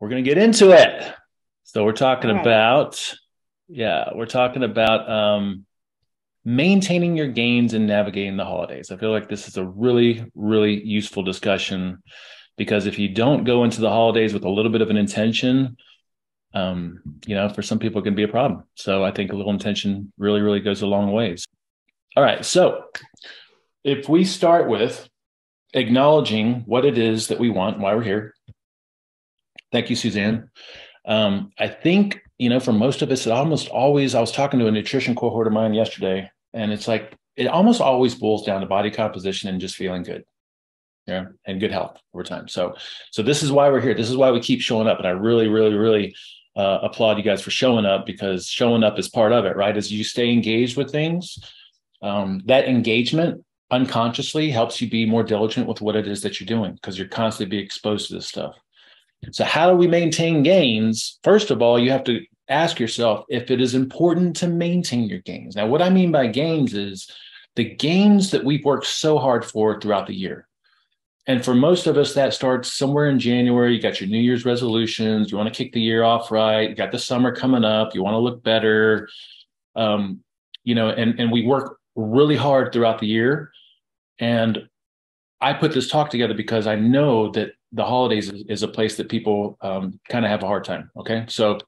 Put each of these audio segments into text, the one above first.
we're going to get into it. So we're talking right. about, yeah, we're talking about um, maintaining your gains and navigating the holidays. I feel like this is a really, really useful discussion because if you don't go into the holidays with a little bit of an intention, um, you know, for some people it can be a problem. So I think a little intention really, really goes a long ways. All right. So if we start with acknowledging what it is that we want, and why we're here, Thank you, Suzanne. Um, I think, you know, for most of us, it almost always, I was talking to a nutrition cohort of mine yesterday, and it's like, it almost always boils down to body composition and just feeling good. Yeah, and good health over time. So, so this is why we're here. This is why we keep showing up. And I really, really, really uh, applaud you guys for showing up because showing up is part of it, right? As you stay engaged with things, um, that engagement unconsciously helps you be more diligent with what it is that you're doing because you're constantly be exposed to this stuff. So, how do we maintain gains? First of all, you have to ask yourself if it is important to maintain your gains. Now, what I mean by gains is the gains that we've worked so hard for throughout the year. And for most of us, that starts somewhere in January. You got your New Year's resolutions. You want to kick the year off right. You got the summer coming up. You want to look better. Um, you know, and, and we work really hard throughout the year. And I put this talk together because I know that the holidays is, is a place that people um, kind of have a hard time. Okay. So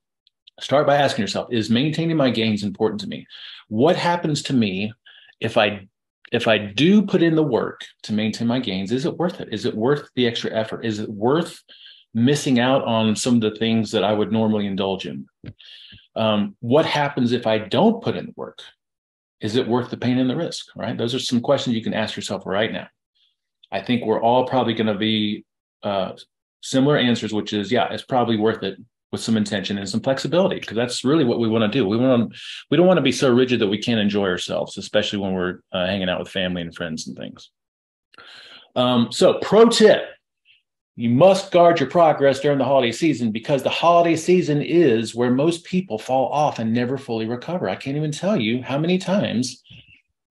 start by asking yourself, is maintaining my gains important to me? What happens to me if I if I do put in the work to maintain my gains, is it worth it? Is it worth the extra effort? Is it worth missing out on some of the things that I would normally indulge in? Um, what happens if I don't put in the work? Is it worth the pain and the risk? Right? Those are some questions you can ask yourself right now. I think we're all probably going to be uh, similar answers, which is yeah, it's probably worth it with some intention and some flexibility because that's really what we want to do. We want we don't want to be so rigid that we can't enjoy ourselves, especially when we're uh, hanging out with family and friends and things. Um, so, pro tip: you must guard your progress during the holiday season because the holiday season is where most people fall off and never fully recover. I can't even tell you how many times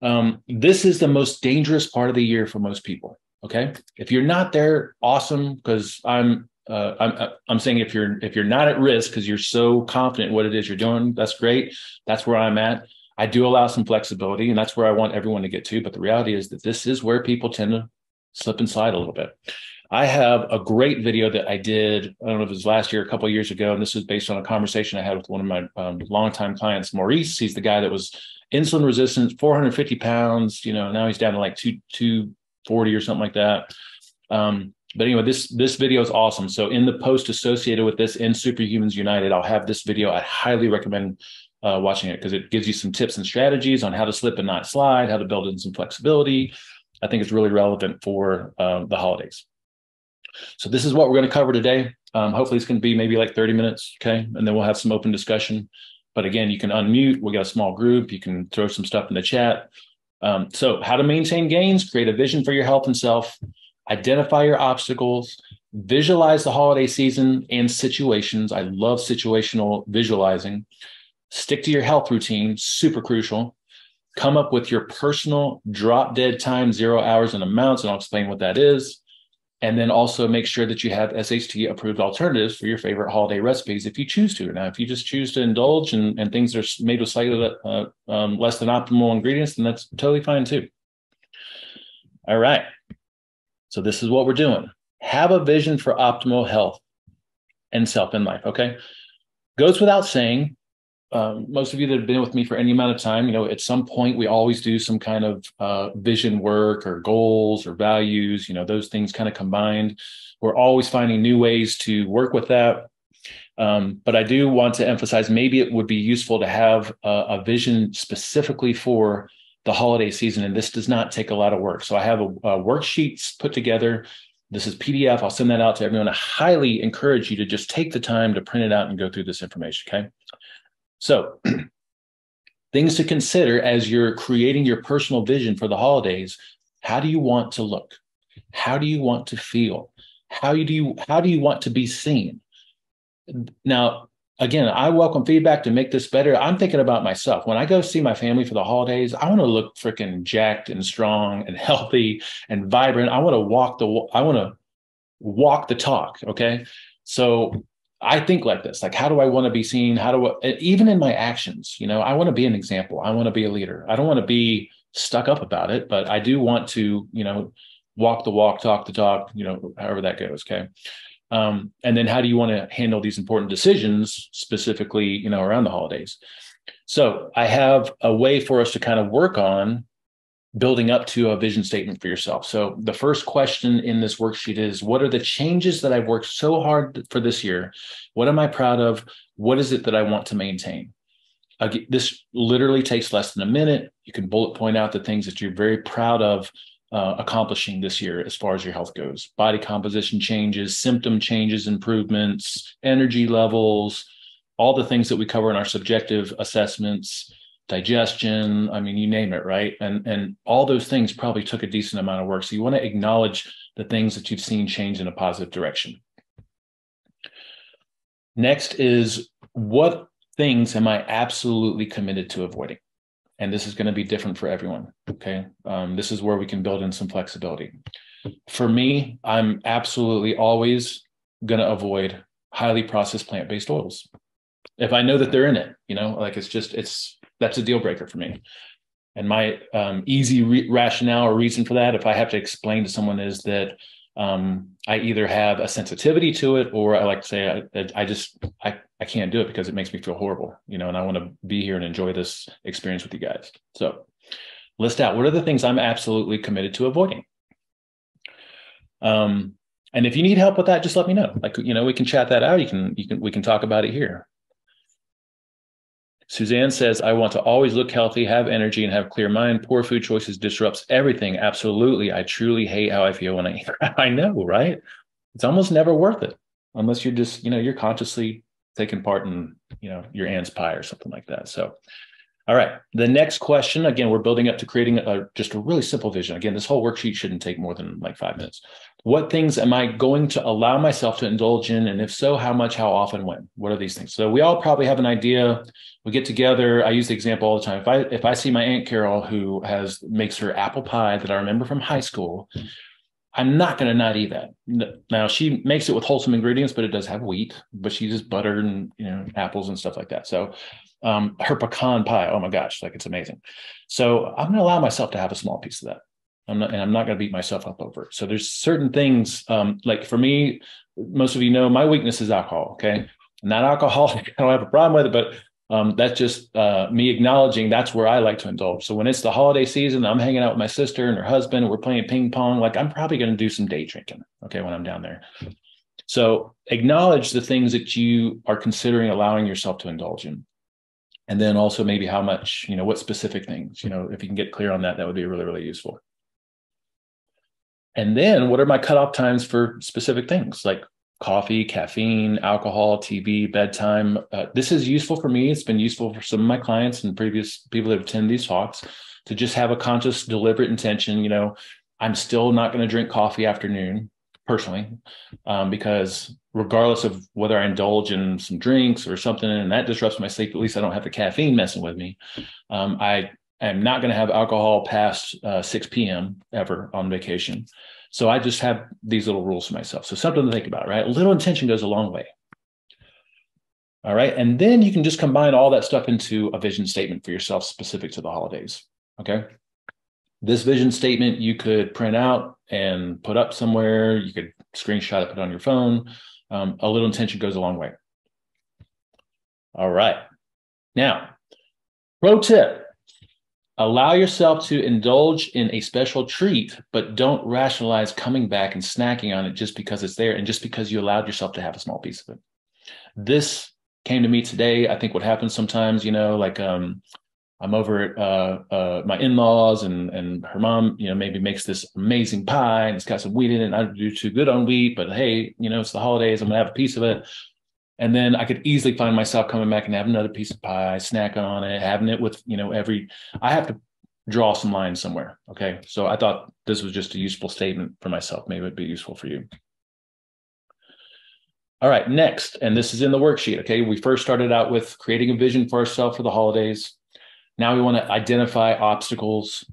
um, this is the most dangerous part of the year for most people. Okay, if you're not there, awesome. Because I'm uh, I'm uh, I'm saying if you're if you're not at risk because you're so confident what it is you're doing, that's great. That's where I'm at. I do allow some flexibility, and that's where I want everyone to get to. But the reality is that this is where people tend to slip and slide a little bit. I have a great video that I did. I don't know if it was last year, a couple years ago, and this was based on a conversation I had with one of my um, longtime clients, Maurice. He's the guy that was insulin resistant, 450 pounds. You know, now he's down to like two two 40 or something like that. Um, but anyway, this this video is awesome. So in the post associated with this in Superhumans United, I'll have this video. I highly recommend uh, watching it because it gives you some tips and strategies on how to slip and not slide, how to build in some flexibility. I think it's really relevant for uh, the holidays. So this is what we're going to cover today. Um, hopefully, it's going to be maybe like 30 minutes, okay? And then we'll have some open discussion. But again, you can unmute. We got a small group. You can throw some stuff in the chat. Um, so, how to maintain gains, create a vision for your health and self, identify your obstacles, visualize the holiday season and situations. I love situational visualizing. Stick to your health routine, super crucial. Come up with your personal drop dead time, zero hours and amounts, and I'll explain what that is. And then also make sure that you have SHT approved alternatives for your favorite holiday recipes if you choose to. Now, if you just choose to indulge and, and things are made with slightly uh, um, less than optimal ingredients, then that's totally fine too. All right. So, this is what we're doing. Have a vision for optimal health and self in life. Okay. Goes without saying, um, most of you that have been with me for any amount of time, you know, at some point we always do some kind of uh, vision work or goals or values, you know, those things kind of combined. We're always finding new ways to work with that. Um, but I do want to emphasize maybe it would be useful to have a, a, vision specifically for the holiday season. And this does not take a lot of work. So I have a, a worksheets put together. This is PDF. I'll send that out to everyone. I highly encourage you to just take the time to print it out and go through this information. Okay. So, things to consider as you're creating your personal vision for the holidays. How do you want to look? How do you want to feel? How do you how do you want to be seen? Now, again, I welcome feedback to make this better. I'm thinking about myself. When I go see my family for the holidays, I want to look freaking jacked and strong and healthy and vibrant. I want to walk the I want to walk the talk, okay? So I think like this, like, how do I want to be seen? How do I, even in my actions, you know, I want to be an example. I want to be a leader. I don't want to be stuck up about it, but I do want to, you know, walk the walk, talk the talk, you know, however that goes. Okay. Um, and then how do you want to handle these important decisions specifically, you know, around the holidays? So I have a way for us to kind of work on building up to a vision statement for yourself. So the first question in this worksheet is what are the changes that I've worked so hard for this year? What am I proud of? What is it that I want to maintain? this literally takes less than a minute. You can bullet point out the things that you're very proud of uh, accomplishing this year as far as your health goes body composition changes, symptom changes, improvements, energy levels, all the things that we cover in our subjective assessments digestion i mean you name it right? And and all those things probably took a decent amount of work. So you want to acknowledge the things that you've seen change in a positive direction. Next is what things am i absolutely committed to avoiding? And this is going to be different for everyone okay? Um, this is where we can build in some flexibility. For me i'm absolutely always going to avoid highly processed plant-based oils. If i know that they're in it you know like it's just it's that's a deal breaker for me. And my um, easy re- rationale or reason for that, if I have to explain to someone, is that um, I either have a sensitivity to it, or I like to say I, I just I, I can't do it because it makes me feel horrible, you know. And I want to be here and enjoy this experience with you guys. So, list out what are the things I'm absolutely committed to avoiding. Um, and if you need help with that, just let me know. Like you know, we can chat that out. You can you can we can talk about it here. Suzanne says, I want to always look healthy, have energy, and have clear mind. Poor food choices disrupts everything. Absolutely. I truly hate how I feel when I eat. I know, right? It's almost never worth it unless you're just, you know, you're consciously taking part in, you know, your aunt's pie or something like that. So all right. The next question, again, we're building up to creating a, just a really simple vision. Again, this whole worksheet shouldn't take more than like five minutes. What things am I going to allow myself to indulge in? And if so, how much, how often, when? What are these things? So we all probably have an idea. We get together. I use the example all the time. If I if I see my Aunt Carol who has makes her apple pie that I remember from high school, I'm not going to not eat that. Now she makes it with wholesome ingredients, but it does have wheat. But she uses butter and you know apples and stuff like that. So um, her pecan pie. Oh my gosh, like it's amazing. So I'm going to allow myself to have a small piece of that. I'm not, and I'm not going to beat myself up over it. So there's certain things, um, like for me, most of you know my weakness is alcohol. Okay, I'm not alcoholic. I don't have a problem with it, but um, that's just uh, me acknowledging that's where I like to indulge. So when it's the holiday season, I'm hanging out with my sister and her husband, and we're playing ping pong. Like I'm probably going to do some day drinking. Okay, when I'm down there. So acknowledge the things that you are considering allowing yourself to indulge in and then also maybe how much you know what specific things you know if you can get clear on that that would be really really useful. And then what are my cutoff times for specific things like coffee caffeine alcohol tv bedtime? Uh, this is useful for me. It's been useful for some of my clients and previous people that attend these talks to just have a conscious deliberate intention you know i'm still not going to drink coffee afternoon personally um, because regardless of whether I indulge in some drinks or something and that disrupts my sleep, at least I don't have the caffeine messing with me. Um, I am not going to have alcohol past uh, 6 p.m. ever on vacation. So I just have these little rules for myself. So something to think about, right? A little intention goes a long way. All right. And then you can just combine all that stuff into a vision statement for yourself specific to the holidays. Okay. This vision statement you could print out and put up somewhere. You could screenshot it, put it on your phone um, a little intention goes a long way. All right. Now, pro tip allow yourself to indulge in a special treat, but don't rationalize coming back and snacking on it just because it's there and just because you allowed yourself to have a small piece of it. This came to me today. I think what happens sometimes, you know, like um, I'm over at uh, uh, my in-laws and and her mom, you know, maybe makes this amazing pie and it's got some wheat in it. And I don't do too good on wheat, but hey, you know, it's the holidays. I'm gonna have a piece of it. And then I could easily find myself coming back and having another piece of pie, snacking on it, having it with, you know, every I have to draw some lines somewhere. Okay. So I thought this was just a useful statement for myself. Maybe it'd be useful for you. All right, next, and this is in the worksheet. Okay. We first started out with creating a vision for ourselves for the holidays now we want to identify obstacles.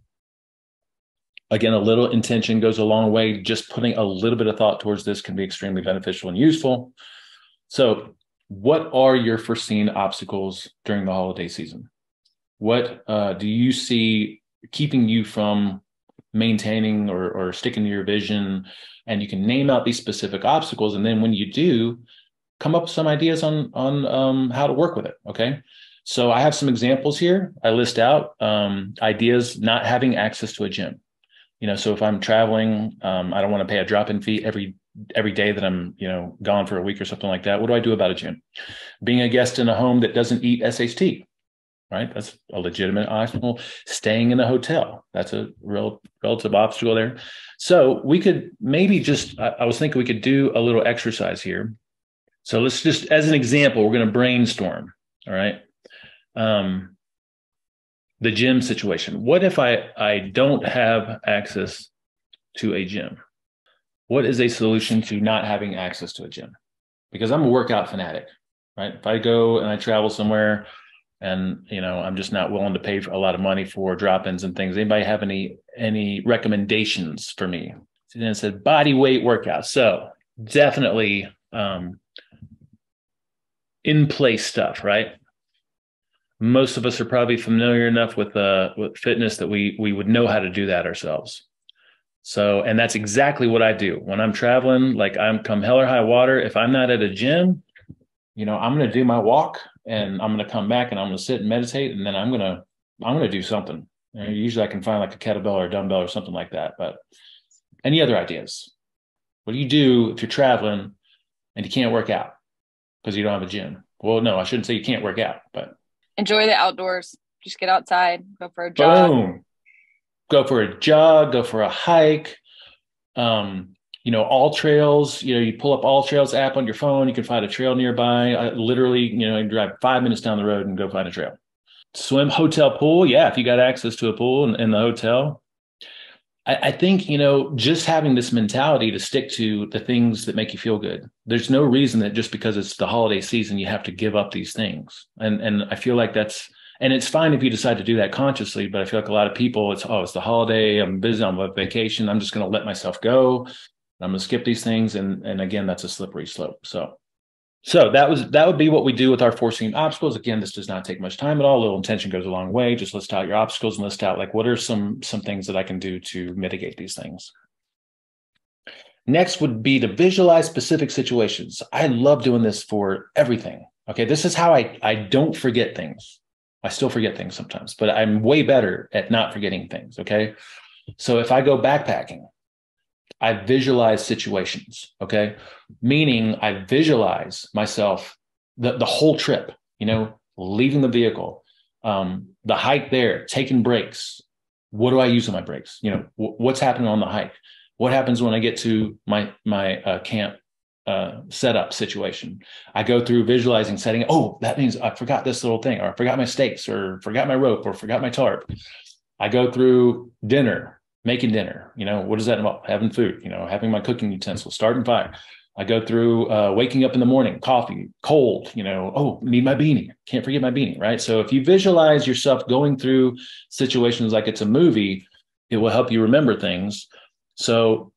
Again, a little intention goes a long way. Just putting a little bit of thought towards this can be extremely beneficial and useful. So, what are your foreseen obstacles during the holiday season? What uh, do you see keeping you from maintaining or, or sticking to your vision? And you can name out these specific obstacles, and then when you do, come up with some ideas on on um, how to work with it. Okay. So I have some examples here. I list out um, ideas not having access to a gym. You know, so if I'm traveling, um, I don't want to pay a drop-in fee every every day that I'm, you know, gone for a week or something like that. What do I do about a gym? Being a guest in a home that doesn't eat SHT, right? That's a legitimate obstacle. Staying in a hotel, that's a real relative obstacle there. So we could maybe just, I, I was thinking we could do a little exercise here. So let's just, as an example, we're going to brainstorm. All right um, the gym situation. What if I I don't have access to a gym? What is a solution to not having access to a gym? Because I'm a workout fanatic, right? If I go and I travel somewhere and you know I'm just not willing to pay a lot of money for drop-ins and things. Anybody have any any recommendations for me? So then it said body weight workout. So definitely um, in place stuff, right? Most of us are probably familiar enough with uh, with fitness that we we would know how to do that ourselves. So, and that's exactly what I do when I'm traveling. Like I'm come hell or high water. If I'm not at a gym, you know, I'm going to do my walk and I'm going to come back and I'm going to sit and meditate, and then I'm going to I'm going to do something. Know, usually, I can find like a kettlebell or a dumbbell or something like that. But any other ideas? What do you do if you're traveling and you can't work out because you don't have a gym? Well, no, I shouldn't say you can't work out, but enjoy the outdoors. Just get outside, go for a jog. Boom. Go for a jog, go for a hike. Um, you know, AllTrails, you know, you pull up AllTrails app on your phone, you can find a trail nearby. I literally, you know, you drive five minutes down the road and go find a trail. Swim, hotel, pool. Yeah, if you got access to a pool in, in the hotel, I, I think, you know, just having this mentality to stick to the things that make you feel good. There's no reason that just because it's the holiday season, you have to give up these things. And and I feel like that's and it's fine if you decide to do that consciously, but I feel like a lot of people, it's oh, it's the holiday, I'm busy, I'm on vacation, I'm just gonna let myself go. I'm gonna skip these things. And and again, that's a slippery slope. So so that was that would be what we do with our foreseen obstacles. Again, this does not take much time at all. A little intention goes a long way. Just list out your obstacles and list out like what are some some things that I can do to mitigate these things. Next would be to visualize specific situations. I love doing this for everything. Okay, this is how I I don't forget things. I still forget things sometimes, but I'm way better at not forgetting things. Okay, so if I go backpacking, I visualize situations. Okay. Meaning I visualize myself the, the whole trip, you know, leaving the vehicle, um, the hike there, taking breaks. What do I use on my breaks? You know, w- what's happening on the hike? What happens when I get to my, my uh, camp uh, setup situation. I go through visualizing setting. Oh, that means I forgot this little thing, or I forgot my stakes, or forgot my rope, or forgot my tarp. I go through dinner making dinner. You know, what does that involve? Having food, you know, having my cooking utensils, starting fire. I go through uh, waking up in the morning, coffee, cold, you know, oh, need my beanie. Can't forget my beanie, right? So if you visualize yourself going through situations like it's a movie, it will help you remember things. So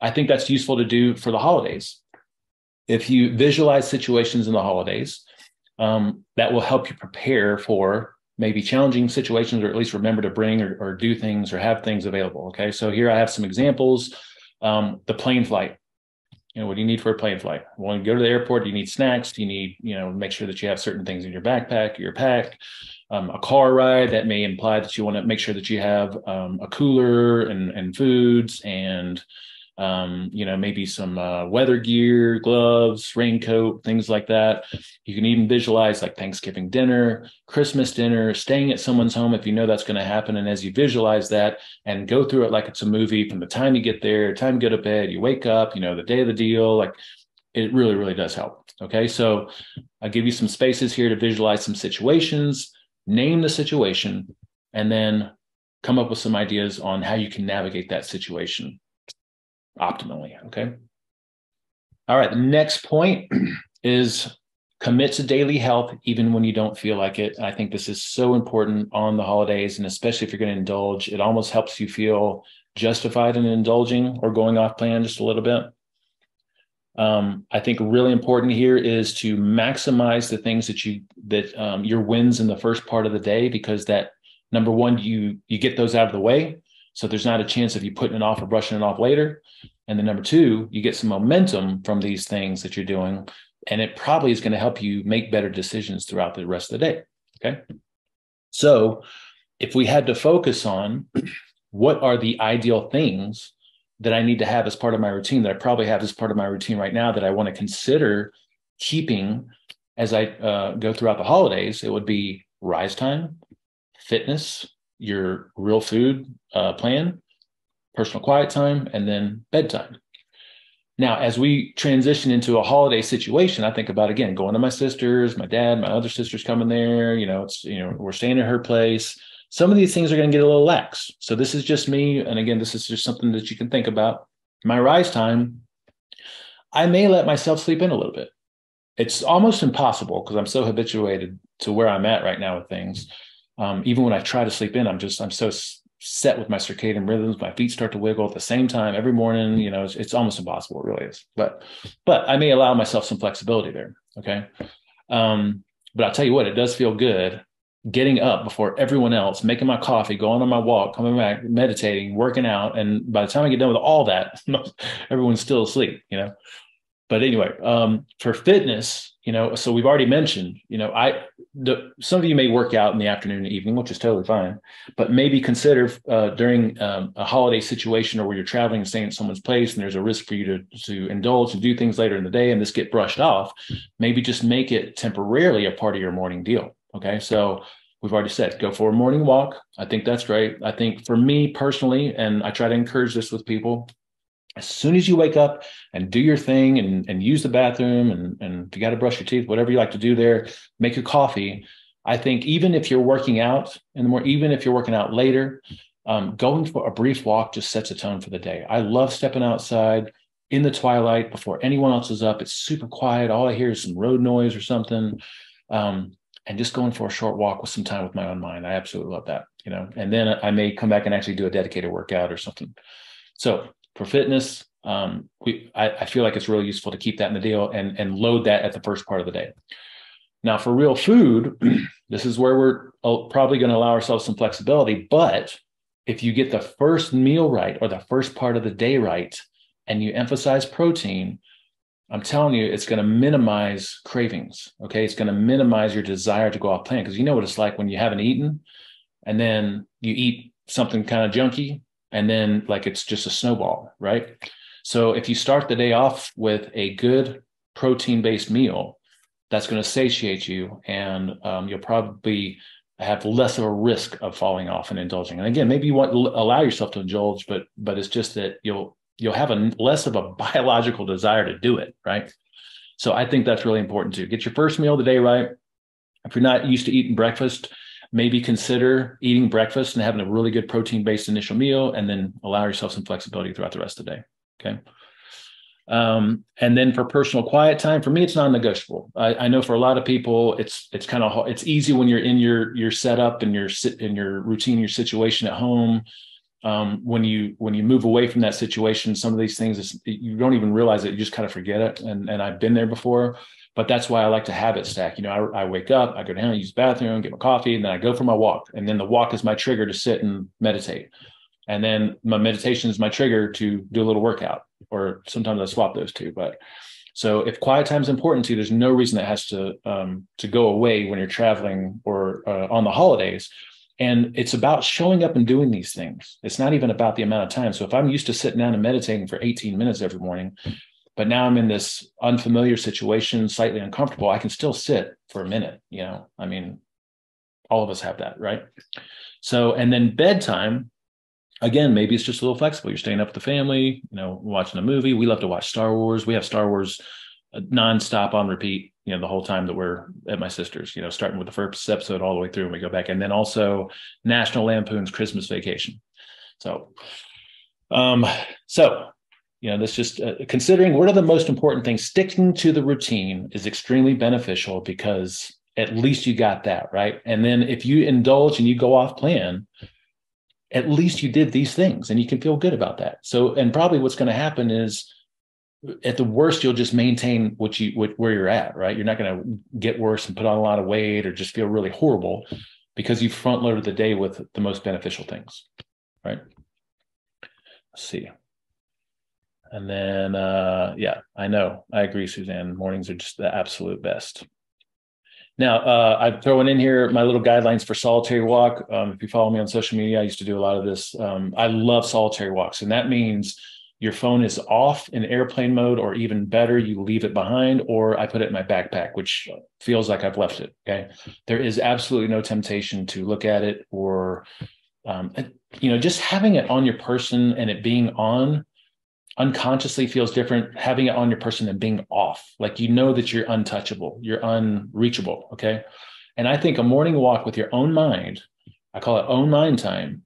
I think that's useful to do for the holidays. If you visualize situations in the holidays, um, that will help you prepare for maybe challenging situations or at least remember to bring or, or do things or have things available okay? So here i have some examples. Um, the plane flight. You know what do you need for a plane flight? When you go to the airport do you need snacks do you need you know make sure that you have certain things in your backpack your pack um, a car ride. That may imply that you want to make sure that you have um, a cooler and, and foods and um, you know, maybe some uh, weather gear, gloves, raincoat, things like that. You can even visualize like Thanksgiving dinner, Christmas dinner, staying at someone's home if you know that's going to happen. And as you visualize that and go through it like it's a movie from the time you get there, time you go to bed, you wake up, you know, the day of the deal, like it really, really does help. Okay. So I'll give you some spaces here to visualize some situations, name the situation, and then come up with some ideas on how you can navigate that situation optimally. Okay. All right. The next point is commit to daily health even when you don't feel like it. I think this is so important on the holidays, and especially if you're going to indulge, it almost helps you feel justified in indulging or going off plan just a little bit. Um, I think really important here is to maximize the things that you that um, your wins in the first part of the day because that number one you you get those out of the way, so there's not a chance of you putting it off or brushing it off later. And then number two, you get some momentum from these things that you're doing, and it probably is going to help you make better decisions throughout the rest of the day. Okay, so if we had to focus on what are the ideal things that I need to have as part of my routine that I probably have as part of my routine right now that I want to consider keeping as I uh, go throughout the holidays, it would be rise time, fitness, your real food uh, plan, personal quiet time, and then bedtime. Now, as we transition into a holiday situation, I think about again going to my sisters, my dad, my other sisters coming there. You know, it's you know we're staying at her place some of these things are going to get a little lax. So this is just me. And again, this is just something that you can think about. My rise time, I may let myself sleep in a little bit. It's almost impossible because I'm so habituated to where I'm at right now with things. Um, even when I try to sleep in, I'm just, I'm so set with my circadian rhythms. My feet start to wiggle at the same time every morning. You know, it's, it's almost impossible. It really is. But, but I may allow myself some flexibility there. Okay. Um, but I'll tell you what, it does feel good getting up before everyone else, making my coffee, going on my walk, coming back, meditating, working out. And by the time I get done with all that, everyone's still asleep, you know. But anyway, um, for fitness, you know, so we've already mentioned, you know, I the some of you may work out in the afternoon and evening, which is totally fine, but maybe consider uh, during um, a holiday situation or where you're traveling and staying at someone's place and there's a risk for you to to indulge and do things later in the day and this get brushed off, maybe just make it temporarily a part of your morning deal Okay. So we've already said go for a morning walk. I think that's great. I think for me personally, and I try to encourage this with people, as soon as you wake up and do your thing and, and use the bathroom and, and if you got to brush your teeth, whatever you like to do there, make your coffee. I think even if you're working out in the morning, even if you're working out later, um, going for a brief walk just sets a tone for the day. I love stepping outside in the twilight before anyone else is up. It's super quiet. All I hear is some road noise or something. Um, and just going for a short walk with some time with my own mind. I absolutely love that, you know. And then I may come back and actually do a dedicated workout or something. So for fitness, um, we I, I feel like it's really useful to keep that in the deal and and load that at the first part of the day. Now for real food, this is where we're uh, probably going to allow ourselves some flexibility. But if you get the first meal right or the first part of the day right, and you emphasize protein, I'm telling you, it's going to minimize cravings. Okay. It's going to minimize your desire to go off plan because you know what it's like when you haven't eaten and then you eat something kind of junky and then like it's just a snowball, right? So if you start the day off with a good protein based meal, that's going to satiate you and um, you'll probably have less of a risk of falling off and indulging. And again, maybe you want to allow yourself to indulge, but but it's just that you'll you'll have a less of a biological desire to do it, right? So I think that's really important too. Get your first meal of the day right. If you're not used to eating breakfast, maybe consider eating breakfast and having a really good protein based initial meal and then allow yourself some flexibility throughout the rest of the day. Okay. Um, and then for personal quiet time, for me, it's non-negotiable. I, I know for a lot of people, it's it's kind of it's easy when you're in your your setup and your sit in your routine, your situation at home um, when you when you move away from that situation some of these things you don't even realize it you just kind of forget it and and i've been there before but that's why i like to habit stack you know I, I wake up i go down use the bathroom get my coffee and then i go for my walk and then the walk is my trigger to sit and meditate and then my meditation is my trigger to do a little workout or sometimes i swap those two but so if quiet time is important to you, there's no reason that has to um, to go away when you're traveling or uh, on the holidays. And it's about showing up and doing these things. It's not even about the amount of time. So if I'm used to sitting down and meditating for 18 minutes every morning, but now I'm in this unfamiliar situation, slightly uncomfortable, I can still sit for a minute. You know, I mean, all of us have that, right? So, and then bedtime, again, maybe it's just a little flexible. You're staying up with the family, you know, watching a movie. We love to watch Star Wars. We have Star Wars uh, nonstop on repeat you know the whole time that we're at my sister's you know starting with the first episode all the way through and we go back and then also national lampoon's christmas vacation so um so you know this just uh, considering what are the most important things sticking to the routine is extremely beneficial because at least you got that right and then if you indulge and you go off plan at least you did these things and you can feel good about that so and probably what's going to happen is at the worst, you'll just maintain what you what, where you're at, right? You're not going to get worse and put on a lot of weight or just feel really horrible because you front loaded the day with the most beneficial things, right? Let's see. And then, uh, yeah, I know. I agree, Suzanne. Mornings are just the absolute best. Now, uh, I'm throwing in here my little guidelines for solitary walk. Um, if you follow me on social media, I used to do a lot of this. Um, I love solitary walks, and that means your phone is off in airplane mode, or even better, you leave it behind, or I put it in my backpack, which feels like I've left it. Okay. There is absolutely no temptation to look at it or, um, you know, just having it on your person and it being on unconsciously feels different having it on your person than being off. Like you know that you're untouchable, you're unreachable. Okay. And I think a morning walk with your own mind, I call it own mind time,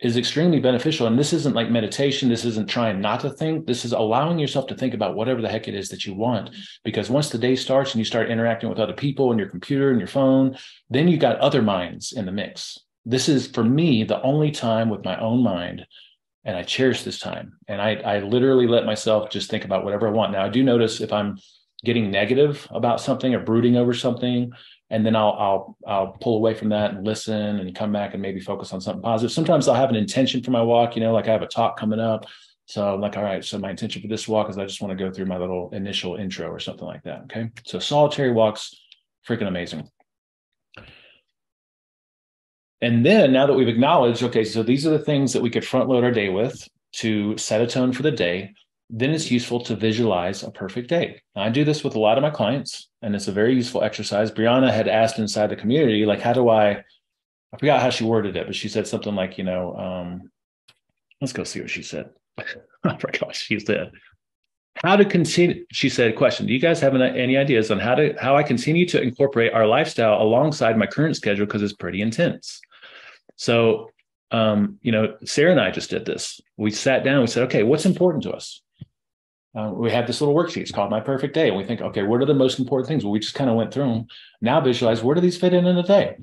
is extremely beneficial. And this isn't like meditation. This isn't trying not to think. This is allowing yourself to think about whatever the heck it is that you want. Because once the day starts and you start interacting with other people and your computer and your phone, then you've got other minds in the mix. This is for me the only time with my own mind. And I cherish this time. And I, I literally let myself just think about whatever I want. Now, I do notice if I'm getting negative about something or brooding over something, and then I'll I'll I'll pull away from that and listen and come back and maybe focus on something positive. Sometimes I'll have an intention for my walk, you know, like I have a talk coming up. So I'm like, all right, so my intention for this walk is I just want to go through my little initial intro or something like that. Okay. So solitary walks, freaking amazing. And then now that we've acknowledged, okay, so these are the things that we could front load our day with to set a tone for the day then it's useful to visualize a perfect day. Now, I do this with a lot of my clients, and it's a very useful exercise. Brianna had asked inside the community, like, how do I? I forgot how she worded it, but she said something like, you know, um, let's go see what she said. I forgot what she said. How to continue? She said, "Question: Do you guys have any ideas on how to how I continue to incorporate our lifestyle alongside my current schedule because it's pretty intense?" So, um, you know, Sarah and I just did this. We sat down. We said, "Okay, what's important to us?" uh, we have this little worksheet. It's called My Perfect Day. And we think, okay, what are the most important things? Well, we just kind of went through them. Now visualize where do these fit in in a day?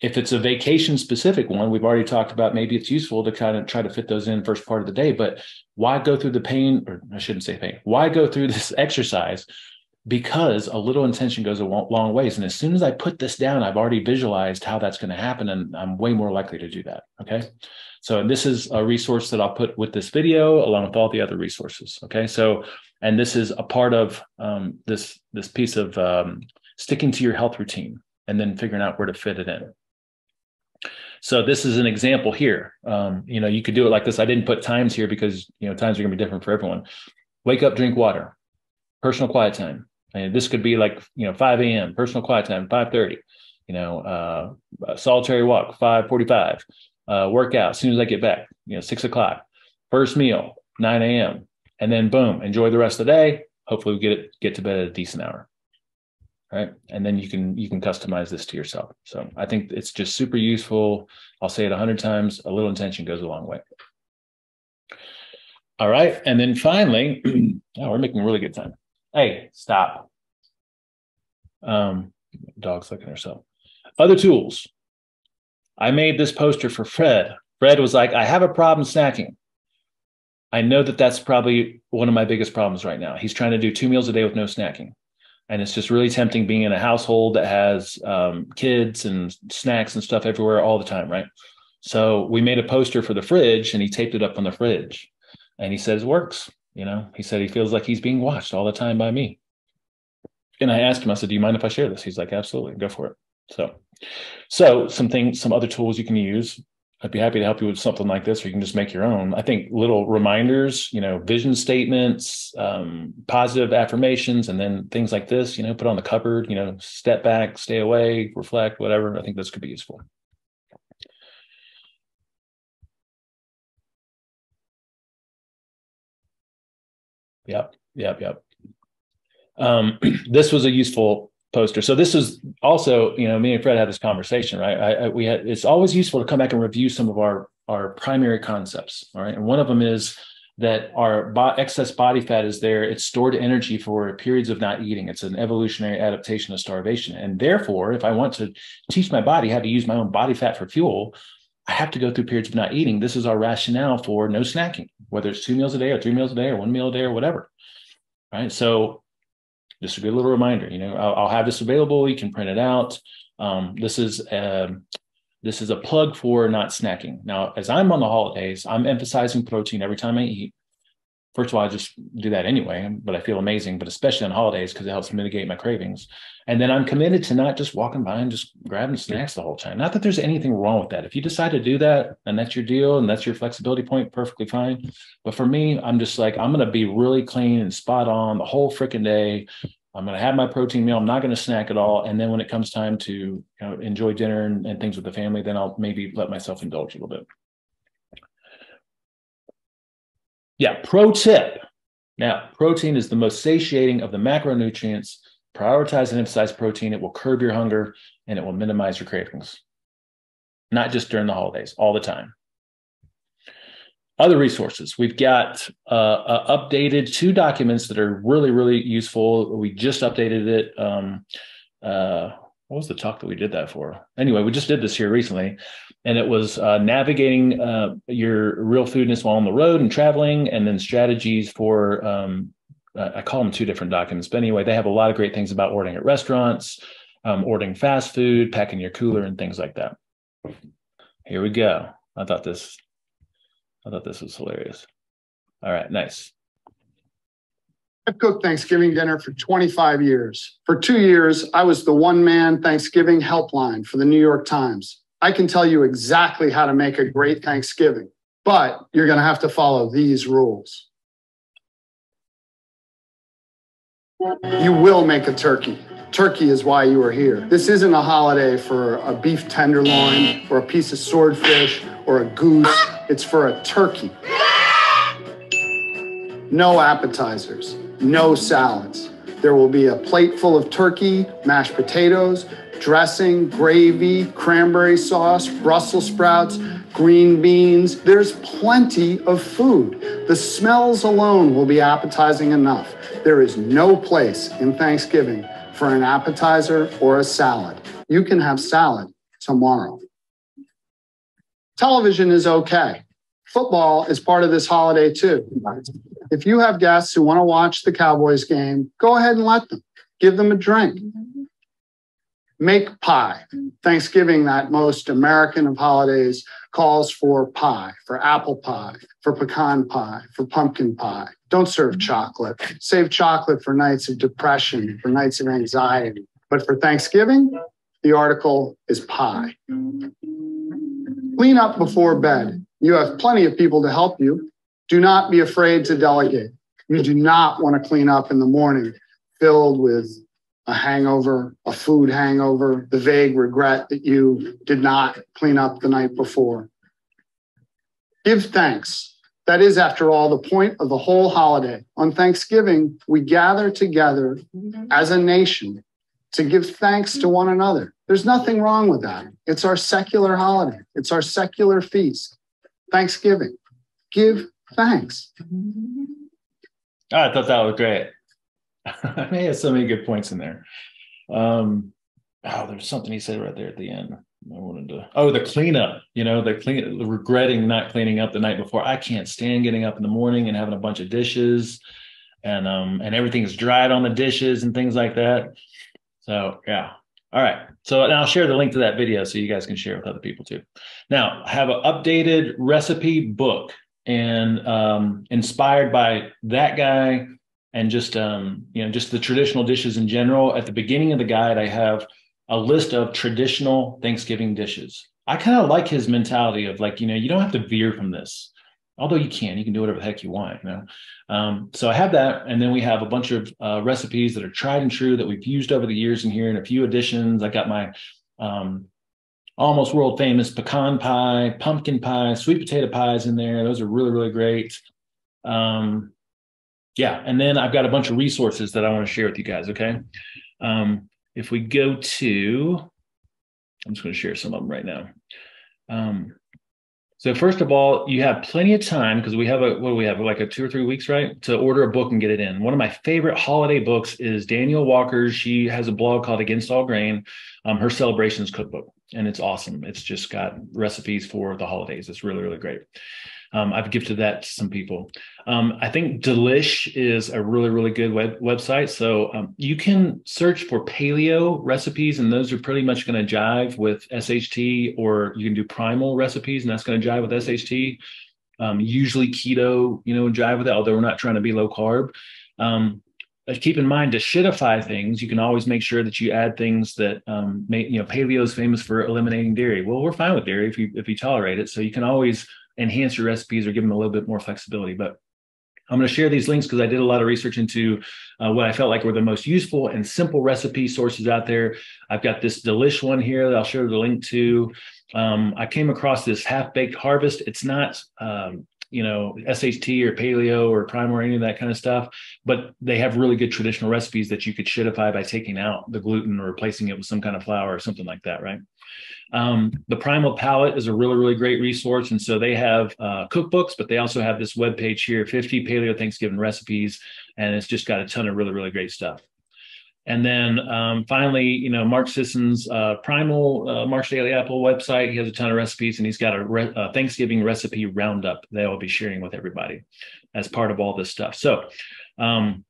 If it's a vacation specific one, we've already talked about maybe it's useful to kind of try to fit those in first part of the day. But why go through the pain, or I shouldn't say pain, why go through this exercise? Because a little intention goes a long ways. And as soon as I put this down, I've already visualized how that's going to happen. And I'm way more likely to do that. Okay. So this is a resource that I'll put with this video along with all the other resources. Okay, so and this is a part of um, this this piece of um, sticking to your health routine and then figuring out where to fit it in. So this is an example here. Um, you know, you could do it like this. I didn't put times here because you know times are going to be different for everyone. Wake up, drink water, personal quiet time. And this could be like you know 5 a.m. personal quiet time, 5:30. You know, uh, solitary walk, 5:45 uh, workout as soon as I get back, you know, six o'clock, first meal, 9 a.m. And then boom, enjoy the rest of the day. Hopefully we get it, get to bed at a decent hour. Right. And then you can you can customize this to yourself. So I think it's just super useful. I'll say it a hundred times. A little intention goes a long way. All right. And then finally, oh, we're making really good time. Hey, stop. Um, dog's looking herself. Other tools. I made this poster for Fred. Fred was like, I have a problem snacking. I know that that's probably one of my biggest problems right now. He's trying to do two meals a day with no snacking. And it's just really tempting being in a household that has um, kids and snacks and stuff everywhere all the time, right? So we made a poster for the fridge and he taped it up on the fridge. And he says, works. You know, he said he feels like he's being watched all the time by me. And I asked him, I said, Do you mind if I share this? He's like, Absolutely, go for it. So, so some things, some other tools you can use. I'd be happy to help you with something like this, or you can just make your own. I think little reminders, you know, vision statements, um, positive affirmations, and then things like this, you know, put on the cupboard, you know, step back, stay away, reflect, whatever. I think this could be useful. Yep, yep, yep. Um, this was a useful poster. So this is also, you know, me and Fred had this conversation, right? I, I, we had, it's always useful to come back and review some of our our primary concepts, all right? And one of them is that our bo- excess body fat is there. It's stored energy for periods of not eating. It's an evolutionary adaptation of starvation. And therefore, if I want to teach my body how to use my own body fat for fuel, I have to go through periods of not eating. This is our rationale for no snacking, whether it's two meals a day or three meals a day or one meal a day or whatever. right? So just a good little reminder. You know, I'll, I'll have this available. You can print it out. Um, this is a, um, this is a plug for not snacking. Now, as I'm on the holidays, I'm emphasizing protein every time I eat. First of all, I just do that anyway, but I feel amazing, but especially on holidays because it helps mitigate my cravings. And then I'm committed to not just walking by and just grabbing snacks the whole time. Not that there's anything wrong with that. If you decide to do that and that's your deal and that's your flexibility point, perfectly fine. But for me, I'm just like, I'm going to be really clean and spot on the whole freaking day. I'm going to have my protein meal. I'm not going to snack at all. And then when it comes time to you know, enjoy dinner and, and things with the family, then I'll maybe let myself indulge a little bit. Yeah, pro tip. Now, protein is the most satiating of the macronutrients. Prioritize and emphasize protein. It will curb your hunger and it will minimize your cravings. Not just during the holidays, all the time. Other resources. We've got uh, uh, updated two documents that are really, really useful. We just updated it. Um, uh, what was the talk that we did that for? Anyway, we just did this here recently, and it was uh, navigating uh, your real foodness while on the road and traveling, and then strategies for. Um, I call them two different documents, but anyway, they have a lot of great things about ordering at restaurants, um, ordering fast food, packing your cooler, and things like that. Here we go. I thought this, I thought this was hilarious. All right, nice. I've cooked Thanksgiving dinner for 25 years. For two years, I was the one man Thanksgiving helpline for the New York Times. I can tell you exactly how to make a great Thanksgiving, but you're going to have to follow these rules. You will make a turkey. Turkey is why you are here. This isn't a holiday for a beef tenderloin or a piece of swordfish or a goose. It's for a turkey. No appetizers no salads. There will be a plate full of turkey, mashed potatoes, dressing, gravy, cranberry sauce, Brussels sprouts, green beans. There's plenty of food. The smells alone will be appetizing enough. There is no place in Thanksgiving for an appetizer or a salad. You can have salad tomorrow. Television is okay. Football is part of this holiday too. If you have guests who want to watch the Cowboys game, go ahead and let them. Give them a drink. Make pie. Thanksgiving, that most American of holidays, calls for pie, for apple pie, for pecan pie, for pumpkin pie. Don't serve chocolate. Save chocolate for nights of depression, for nights of anxiety. But for Thanksgiving, the article is pie. Clean up before bed. You have plenty of people to help you. Do not be afraid to delegate. You do not want to clean up in the morning filled with a hangover, a food hangover, the vague regret that you did not clean up the night before. Give thanks. That is, after all, the point of the whole holiday. On Thanksgiving, we gather together as a nation to give thanks to one another. There's nothing wrong with that. It's our secular holiday, it's our secular feast. Thanksgiving. Give Thanks. Oh, I thought that was great. I may have so many good points in there. Um, oh, there's something he said right there at the end. I wanted to. Oh, the cleanup. You know, the clean, the regretting not cleaning up the night before. I can't stand getting up in the morning and having a bunch of dishes, and um, and everything's dried on the dishes and things like that. So yeah. All right. So I'll share the link to that video so you guys can share with other people too. Now, I have an updated recipe book and um, inspired by that guy and just um, you know just the traditional dishes in general. At the beginning of the guide, I have a list of traditional Thanksgiving dishes. I kind of like his mentality of like you know you don't have to veer from this, although you can you can do whatever the heck you want. You know, um, so I have that, and then we have a bunch of uh, recipes that are tried and true that we've used over the years in here, and a few additions. I got my um, almost world famous pecan pie, pumpkin pie, sweet potato pies in there. Those are really, really great. Um, yeah. And then I've got a bunch of resources that I want to share with you guys. Okay. Um, if we go to, I'm just going to share some of them right now. Um, so first of all, you have plenty of time because we have a what do we have like a two or three weeks, right, to order a book and get it in. One of my favorite holiday books is Danielle Walker's. She has a blog called Against All Grain, um, her celebrations cookbook, and it's awesome. It's just got recipes for the holidays. It's really really great. um, I've gifted that to some people. Um, I think Delish is a really, really good web website. So um, you can search for paleo recipes, and those are pretty much going to jive with SHT, or you can do primal recipes, and that's going to jive with SHT. Um, usually keto, you know, jive with it, although we're not trying to be low carb. Um, keep in mind to shitify things, you can always make sure that you add things that um, may, you know, paleo is famous for eliminating dairy. Well, we're fine with dairy if you if you tolerate it. So you can always enhance your recipes or give them a little bit more flexibility. But I'm going to share these links because I did a lot of research into uh, what I felt like were the most useful and simple recipe sources out there. I've got this delish one here that I'll share the link to. Um, I came across this half baked harvest. It's not um, you know SHT or paleo or prime or any of that kind of stuff. But they have really good traditional recipes that you could shitify by taking out the gluten or replacing it with some kind of flour or something like that, right? Um, the Primal Palate is a really, really great resource. And so they have uh, cookbooks, but they also have this web page here 50 paleo Thanksgiving recipes. And it's just got a ton of really, really great stuff. And then um, finally, you know, Mark Sisson's uh, Primal uh, Daily Apple website. He has a ton of recipes, and he's got a, re- a Thanksgiving recipe roundup that I'll be sharing with everybody as part of all this stuff. So, um,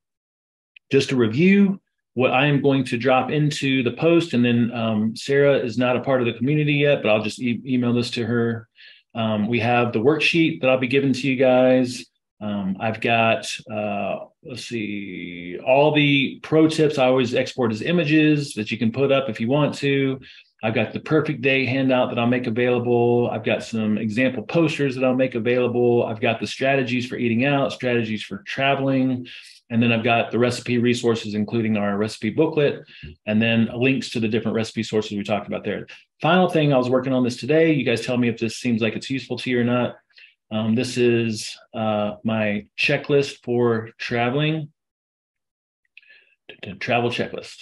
just to review, what I am going to drop into the post, and then um, Sarah is not a part of the community yet, but I'll just e- email this to her. Um, we have the worksheet that I'll be giving to you guys. Um, I've got, uh, let's see, all the pro tips I always export as images that you can put up if you want to. I've got the perfect day handout that I'll make available. I've got some example posters that I'll make available. I've got the strategies for eating out, strategies for traveling. And then I've got the recipe resources, including our recipe booklet, and then links to the different recipe sources we talked about there. Final thing, I was working on this today. You guys tell me if this seems like it's useful to you or not. Um, this is uh, my checklist for traveling, travel checklist.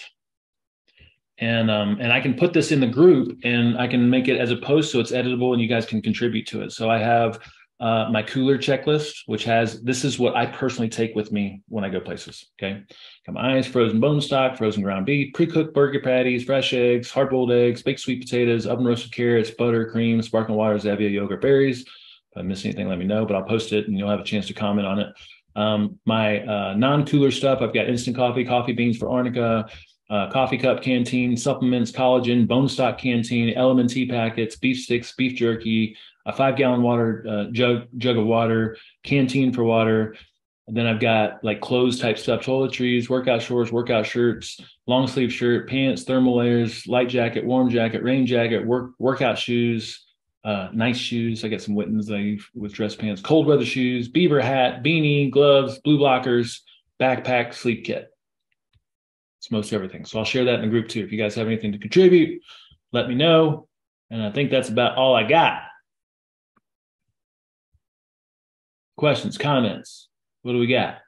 And um, and I can put this in the group and I can make it as a post so it's editable and you guys can contribute to it. So I have uh, my cooler checklist, which has this is what I personally take with me when I go places. Okay. Got my eyes, frozen bone stock, frozen ground beef, pre cooked burger patties, fresh eggs, hard boiled eggs, baked sweet potatoes, oven roasted carrots, butter, cream, sparkling water, Zevia yogurt, berries, if I miss anything, let me know, but I'll post it and you'll have a chance to comment on it. Um, my uh, non-cooler stuff, I've got instant coffee, coffee beans for arnica, uh, coffee cup canteen, supplements, collagen, bone stock canteen, LMNT packets, beef sticks, beef jerky, a five gallon water uh, jug jug of water, canteen for water. And then I've got like clothes type stuff, toiletries, workout shorts, workout shirts, long sleeve shirt, pants, thermal layers, light jacket, warm jacket, rain jacket, work workout shoes, uh, nice shoes. I got some Wittens I with dress pants, cold weather shoes, beaver hat, beanie, gloves, blue blockers, backpack, sleep kit. It's most everything. So I'll share that in the group too. If you guys have anything to contribute, let me know. And I think that's about all I got. Questions, comments? What do we got?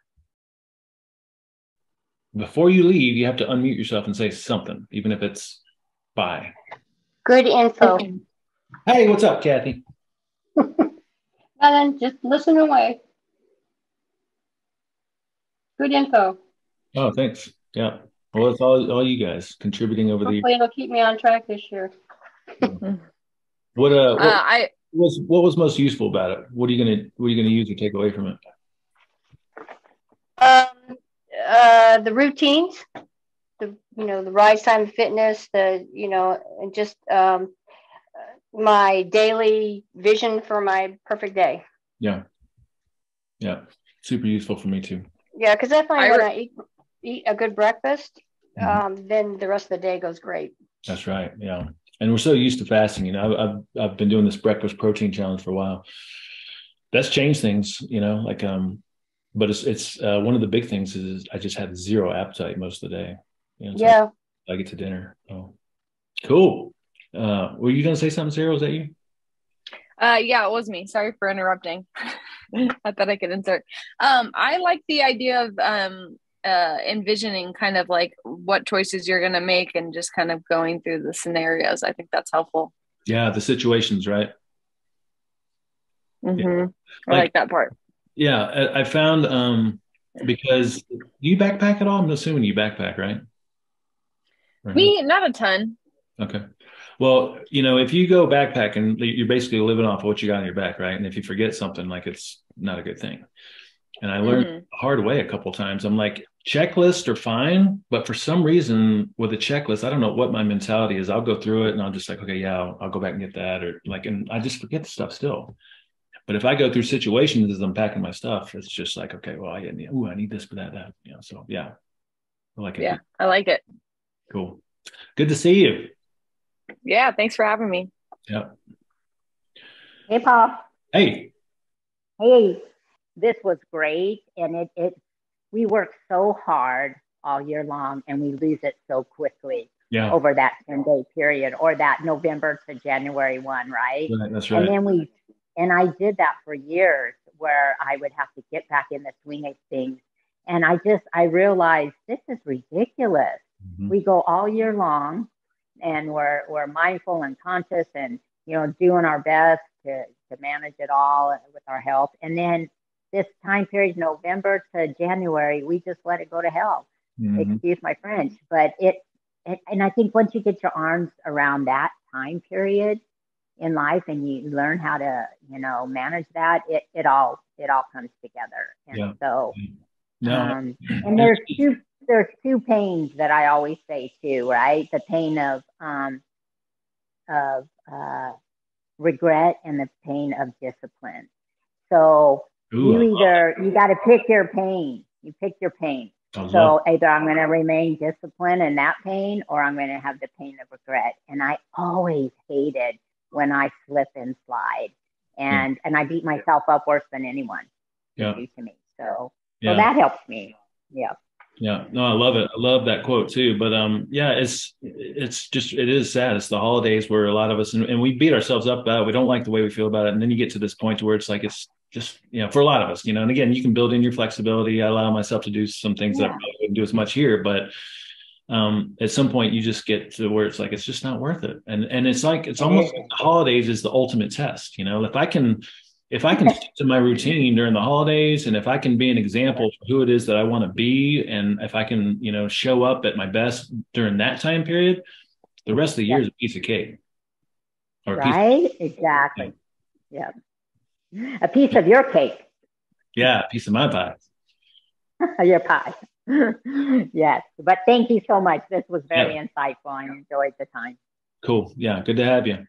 Before you leave, you have to unmute yourself and say something, even if it's bye. Good info. Hey, what's up, Kathy? Nothing, just listen away. Good info. Oh, thanks. Yeah. Well, it's all all you guys contributing over Hopefully the. it'll keep me on track this year. What uh, what, Uh, I was what was most useful about it? What are you gonna what are you gonna use or take away from it? Um, uh, the routines, the you know the rise time fitness, the you know, and just um, my daily vision for my perfect day. Yeah. Yeah. Super useful for me too. Yeah, because I find I when re- I eat eat a good breakfast, Mhm. um, then the rest of the day goes great. That's right. Yeah. And we're so used to fasting. You know, I've, I've I've been doing this breakfast protein challenge for a while. That's changed things. You know, like um, but it's it's uh, one of the big things is I just have zero appetite most of the day. You know, it's like Yeah. I get to dinner. Oh, cool. Uh, were you gonna say something, Sarah? Was that you? uh yeah, it was me. Sorry for interrupting. I thought I could insert. Um, I like the idea of um uh envisioning kind of like what choices you're gonna make and just kind of going through the scenarios. I think that's helpful. Yeah, the situations, right? Mm-hmm. I Like- like that part. Yeah, I, I found um because you backpack at all? I'm assuming you backpack, right? Or? Me, not a ton. Okay. Well, you know, if you go backpacking, you're basically living off what you got on your back, right? And if you forget something, like it's not a good thing. And I learned mm-hmm. the hard way a couple times. I'm like, checklists are fine, but for some reason with a checklist, I don't know what my mentality is. I'll go through it and I'll just like, okay, yeah, I'll, I'll go back and get that, or like, and I just forget the stuff still. But if I go through situations as I'm packing my stuff, it's just like, okay, well, I get, ooh, I need this for that, that, you know. So yeah, I like it. Yeah, I like it. Cool. Good to see you. Yeah, thanks for having me. Yeah. Hey, Paul. Hey. Hey, this was great, and it it we work so hard all year long, and we lose it so quickly. Yeah. Over that ten day period, or that November to January one, right? right? That's right. And then we, and I did that for years, where I would have to get back in the swing of things, and I just I realized this is ridiculous. Mm-hmm. We go all year long and we're we're mindful and conscious and you know doing our best to to manage it all with our health and then this time period november to january we just let it go to hell mm-hmm. excuse my french but it, and i think once you get your arms around that time period in life and you learn how to you know manage that it it all it all comes together and yeah. so no. um, and there's two there's two pains that I always say too, right? The pain of um, of uh, regret and the pain of discipline. So Ooh, you either you got to pick your pain. You pick your pain. So either I'm going to remain disciplined in that pain, or I'm going to have the pain of regret. And I always hated when I slip and slide, and yeah. and I beat myself up worse than anyone yeah. to me. So yeah. so that helps me. Yeah. Yeah, no, I love it. I love that quote too. But um, yeah, it's it's just it is sad. It's the holidays where a lot of us and, and we beat ourselves up about it. We don't like the way we feel about it, and then you get to this point where it's like it's just you know for a lot of us, you know. And again, you can build in your flexibility. I allow myself to do some things yeah. that I probably wouldn't do as much here, but um, at some point you just get to where it's like it's just not worth it. And and it's like it's almost like the holidays is the ultimate test. You know, if I can if I can stick to my routine during the holidays and if I can be an example for who it is that I want to be and if I can, you know, show up at my best during that time period, the rest of the year is a piece of cake. right? Of- exactly. Yeah. A piece of your cake. Yeah, a piece of my pie. your pie. yes. But thank you so much. This was very yeah. insightful. I enjoyed the time. Cool. Yeah. Good to have you.